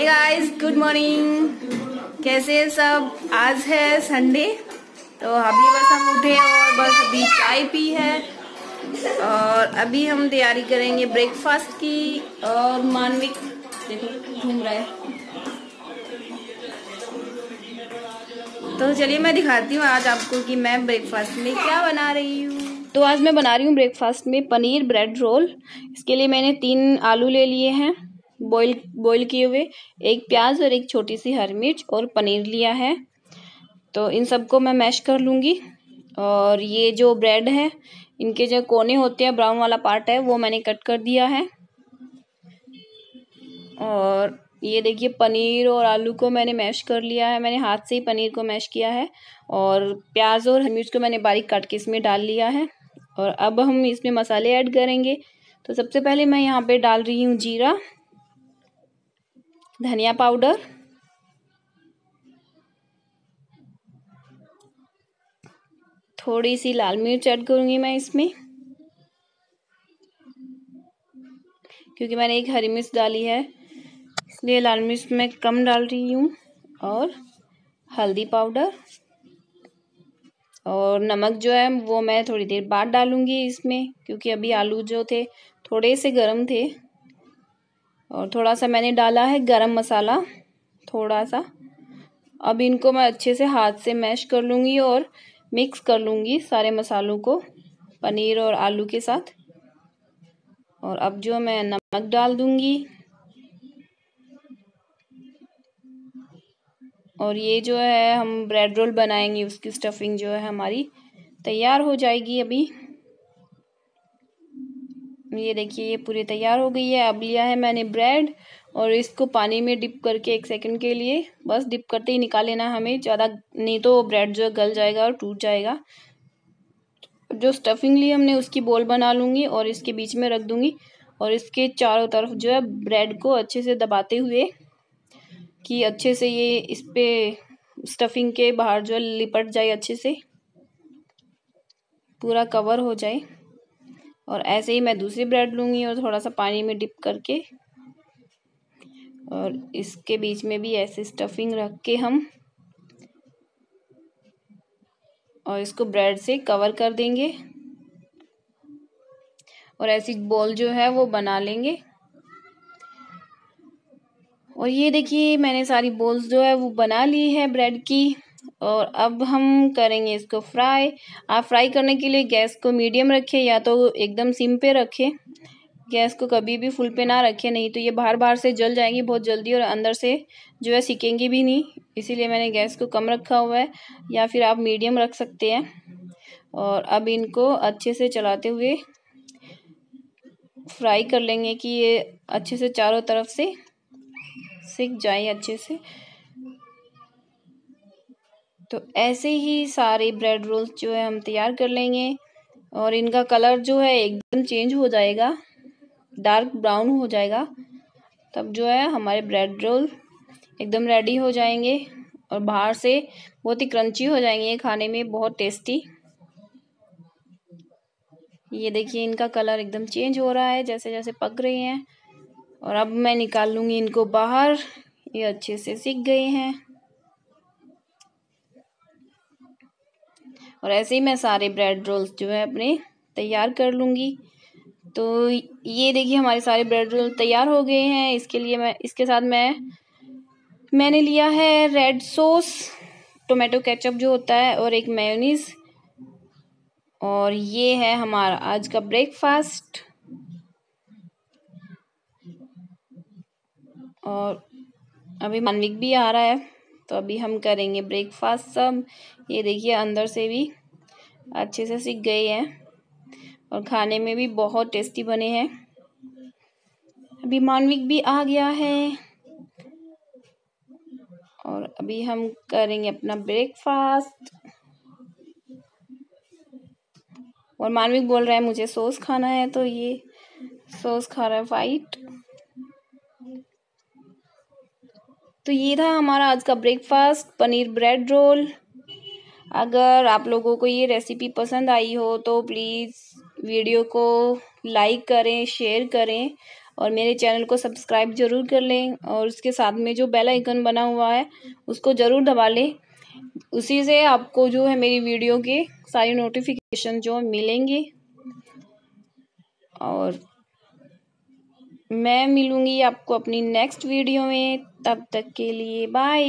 Hey guys good morning कैसे सब? आज है संडे तो अभी बस हम उठे और बस अभी चाय पी है। और अभी हम तैयारी करेंगे ब्रेकफास्ट की और मानविक, देखो, घूम रहा है। तो चलिए मैं दिखाती हूँ आज आपको कि मैं ब्रेकफास्ट में क्या बना रही हूँ। तो आज मैं बना रही हूँ ब्रेकफास्ट में पनीर ब्रेड रोल इसके लिए मैंने तीन आलू ले लिए हैं। बॉईल बॉईल किए हुए एक प्याज और एक छोटी सी हरी मिर्च और पनीर लिया है। तो इन सबको मैं मैश कर लूँगी। और ये जो ब्रेड है, इनके जो कोने होते हैं ब्राउन वाला पार्ट है, वो मैंने कट कर दिया है। और ये देखिए, पनीर और आलू को मैंने मैश कर लिया है। मैंने हाथ से ही पनीर को मैश किया है। और प्याज और हरी मिर्च को मैंने बारीक काट के इसमें डाल लिया है। और अब हम इसमें मसाले ऐड करेंगे। तो सबसे पहले मैं यहाँ पे डाल रही हूँ जीरा। धनिया पाउडर। थोड़ी सी लाल मिर्च ऐड करूँगी मैं इसमें। क्योंकि मैंने एक हरी मिर्च डाली है, इसलिए लाल मिर्च मैं कम डाल रही हूँ। और हल्दी पाउडर। और नमक जो है, वो मैं थोड़ी देर बाद डालूँगी इसमें, क्योंकि अभी आलू जो थे, थोड़े से गर्म थे। और थोड़ा सा मैंने डाला है गरम मसाला, थोड़ा सा। अब इनको मैं अच्छे से हाथ से मैश कर लूँगी और मिक्स कर लूँगी सारे मसालों को पनीर और आलू के साथ। और अब जो मैं नमक डाल दूँगी, और ये जो है हम ब्रेड रोल बनाएँगे, उसकी स्टफिंग जो है हमारी तैयार हो जाएगी अभी। ये देखिए, ये पूरी तैयार हो गई है। अब लिया है मैंने ब्रेड और इसको पानी में डिप करके एक सेकंड के लिए बस डिप करते ही निकाल लेना हमें। ज़्यादा नहीं तो ब्रेड जो है गल जाएगा और टूट जाएगा। जो स्टफिंग ली हमने, उसकी बोल बना लूँगी और इसके बीच में रख दूँगी और इसके चारों तरफ़ जो है ब्रेड को अच्छे से दबाते हुए कि अच्छे से ये इस पर स्टफिंग के बाहर जो लिपट जाए अच्छे से, पूरा कवर हो जाए। और ऐसे ही मैं दूसरी ब्रेड लूँगी और थोड़ा सा पानी में डिप करके। और इसके बीच में भी ऐसे स्टफिंग रख के हम और इसको ब्रेड से कवर कर देंगे। और ऐसी बॉल जो है वो बना लेंगे। और ये देखिए, मैंने सारी बॉल्स जो है वो बना ली है ब्रेड की। और अब हम करेंगे इसको फ्राई। आप फ्राई करने के लिए गैस को मीडियम रखें या तो एकदम सिम पे रखें। गैस को कभी भी फुल पे ना रखें, नहीं तो ये बाहर बाहर से जल जाएँगी बहुत जल्दी और अंदर से जो है सीखेंगी भी नहीं। इसीलिए मैंने गैस को कम रखा हुआ है या फिर आप मीडियम रख सकते हैं। और अब इनको अच्छे से चलाते हुए फ्राई कर लेंगे कि ये अच्छे से चारों तरफ़ से सीख जाए अच्छे से। तो ऐसे ही सारे ब्रेड रोल्स जो है हम तैयार कर लेंगे और इनका कलर जो है एकदम चेंज हो जाएगा डार्क ब्राउन हो जाएगा। तब जो है हमारे ब्रेड रोल एकदम रेडी हो जाएँगे और बाहर से बहुत ही क्रंची हो जाएँगे खाने में, बहुत टेस्टी ये देखिए इनका कलर एकदम चेंज हो रहा है, जैसे जैसे पक रहे हैं। और अब मैं निकाल लूँगी इनको बाहर, ये अच्छे से सीख गए हैं। और ऐसे ही मैं सारे ब्रेड रोल्स जो है अपने तैयार कर लूँगी। तो ये देखिए, हमारे सारे ब्रेड रोल तैयार हो गए हैं। इसके लिए मैं, इसके साथ मैं, मैंने लिया है रेड सॉस टोमेटो केचप जो होता है और एक मेयोनीज और ये है हमारा आज का ब्रेकफास्ट और अभी मानविक भी आ रहा है। तो अभी हम करेंगे ब्रेकफास्ट सब। ये देखिए, अंदर से भी अच्छे से सीख गए हैं। और खाने में भी बहुत टेस्टी बने हैं। अभी मानविक भी आ गया है। और अभी हम करेंगे अपना ब्रेकफास्ट और मानविक बोल रहा है, मुझे सॉस खाना है। तो ये सॉस खा रहा है वाइट तो ये था हमारा आज का ब्रेकफास्ट पनीर ब्रेड रोल अगर आप लोगों को ये रेसिपी पसंद आई हो तो प्लीज़ वीडियो को लाइक करें शेयर करें और मेरे चैनल को सब्सक्राइब ज़रूर कर लें और उसके साथ में जो बेल आइकन बना हुआ है, उसको ज़रूर दबा लें। उसी से आपको जो है मेरी वीडियो के सारी नोटिफिकेशन जो मिलेंगे। और मैं मिलूँगी आपको अपनी नेक्स्ट वीडियो में। तब तक के लिए बाय